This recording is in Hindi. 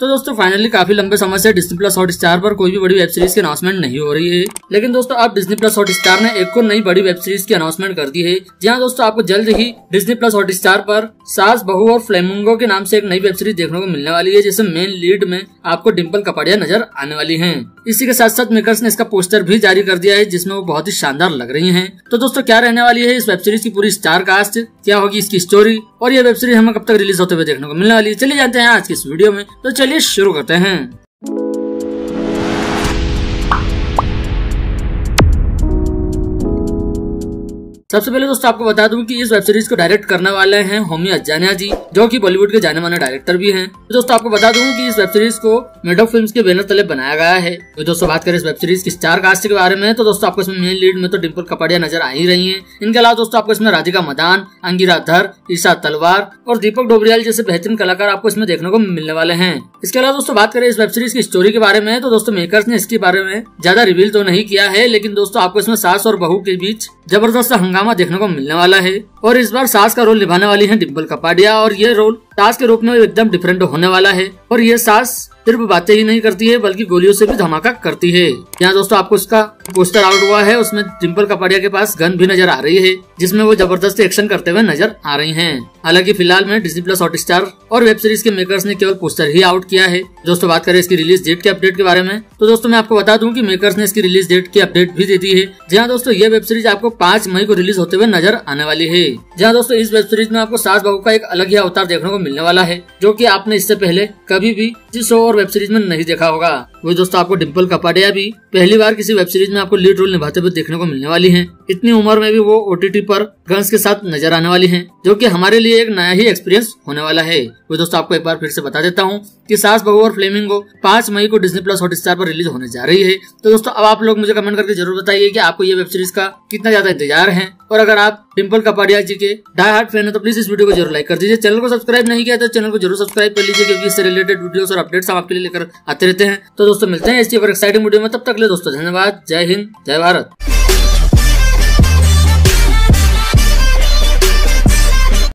तो दोस्तों फाइनली काफ़ी लंबे समय से डिस्नी प्लस हॉट स्टार पर कोई भी बड़ी वेब सीरीज़ की अनाउंसमेंट नहीं हो रही है। लेकिन दोस्तों, अब डिस्नी प्लस हॉट स्टार ने एक और नई बड़ी वेब सीरीज़ की अनाउंसमेंट कर दी है। जहाँ दोस्तों, आपको जल्द ही डिस्नी प्लस हॉट स्टार पर सास, बहू और फ्लेमिंगो के नाम से एक नई वेब सीरीज़ देखने को मिलने वाली है, जिसमें मेन लीड में आपको डिम्पल कपाड़िया नज़र आने वाली है। इसी के साथ साथ मेकर्स ने इसका पोस्टर भी जारी कर दिया है, जिसमें वो बहुत ही शानदार लग रही हैं। तो दोस्तों, क्या रहने वाली है इस वेब सीरीज़ की पूरी स्टार कास्ट क्या होगी इसकी स्टोरी और ये वेब सीरीज़ हमें कब तक रिलीज़ होते हुए देखने को मिलने वाली है? चलिए जानते हैं आज की इस वीडियो में। तो चलिए शुरू करते हैं। सबसे पहले दोस्तों आपको बता दूँ कि इस वेब सीरीज़ को डायरेक्ट करने वाले हैं होमी अजानिया जी, जो कि बॉलीवुड के जाने माने डायरेक्टर भी हैं। तो दोस्तों आपको बता दूँ कि इस वेब सीरीज़ को मेडो फ़िल्म के बैनर तले बनाया गया है। तो दोस्तों बात करें इस वेब सीरीज़ की स्टार कास्ट के बारे में तो दोस्तों आपको इसमें मेन लीड में तो डिम्पल कपाड़िया नज़र आ ही रही है। इनके अलावा दोस्तों आपको इसमें राधिका मदान अंगिरा धर ईशा तलवार और दीपक डोबरियाल जैसे बेहतरीन कलाकार आपको इसमें देखने को मिलने वाले हैं। इसके अलावा दोस्तों बात करें इस वेब सीरीज़ की स्टोरी के बारे में तो दोस्तों मेकर्स ने इसके बारे में ज़्यादा रिवील तो नहीं किया है, लेकिन दोस्तों आपको इसमें सास और बहू के बीच ज़बरदस्त हंगामा देखने को मिलने वाला है। और इस बार सास का रोल निभाने वाली है डिम्पल कपाडिया, और ये रोल सास के रूप में एकदम डिफरेंट होने वाला है। और ये सास सिर्फ़ बातें ही नहीं करती है, बल्कि गोलियों से भी धमाका करती है। यहाँ दोस्तों, आपको इसका पोस्टर आउट हुआ है, उसमें डिम्पल कपाड़िया के पास गन भी नज़र आ रही है, जिसमें वो ज़बरदस्त एक्शन करते हुए नज़र आ रही हैं। हालाँकि फ़िलहाल में डिज्नी प्लस हॉट स्टार और वेब सीरीज़ के मेकर्स ने केवल पोस्टर ही आउट किया है। दोस्तों, बात करें इसकी रिलीज़ डेट के अपडेट के बारे में तो दोस्तों, मैं आपको बता दूँ कि मेकर्स ने इसकी रिलीज़ डेट की अपडेट भी दे दी है। जहाँ दोस्तों, ये वेब सीरीज़ आपको पाँच मई को रिलीज़ होते हुए नज़र आने वाली है। जहाँ दोस्तों, इस वेब सीरीज़ में आपको सास बहू का एक अलग ही अवतार देखने को मिलने वाला है, जो की आपने इससे पहले कभी भी जिस और वेब सीरीज़ में नहीं देखा होगा। वही दोस्तों आपको डिम्पल कपाडिया भी पहली बार किसी वेब सीरीज़ में आपको लीड रोल निभाते हुए देखने को मिलने वाली हैं। इतनी उम्र में भी वो ओटीटी पर गन्स के साथ नज़र आने वाली हैं, जो कि हमारे लिए एक नया ही एक्सपीरियंस होने वाला है। वो दोस्तों आपको एक बार फिर से बता देता हूँ कि सास बहू और फ्लेमिंगो पाँच मई को डिज्नी प्लस हॉट स्टार पर रिलीज़ होने जा रही है। तो दोस्तों अब आप लोग मुझे कमेंट करके ज़रूर बताइए कि आपको ये वेब सीरीज़ का कितना ज़्यादा इंतज़ार है। और अगर आप डिम्पल कपाडिया जी के डाई हार्ट फ़ैन है तो प्लीज़ इस वीडियो को ज़रूर लाइक कर दीजिए। चैनल को सब्सक्राइब नहीं किया तो चैनल को ज़रूर सब्सक्राइब कर लीजिए क्योंकि इससे रिलेटेड वीडियोस और अपडेट्स हम आपके लिए लेकर आते रहते हैं। तो दोस्तों, मिलते हैं इसी पर एक्साइटिंग वीडियो में। तब तक ले दोस्तों, धन्यवाद। जय हिंद, जय भारत।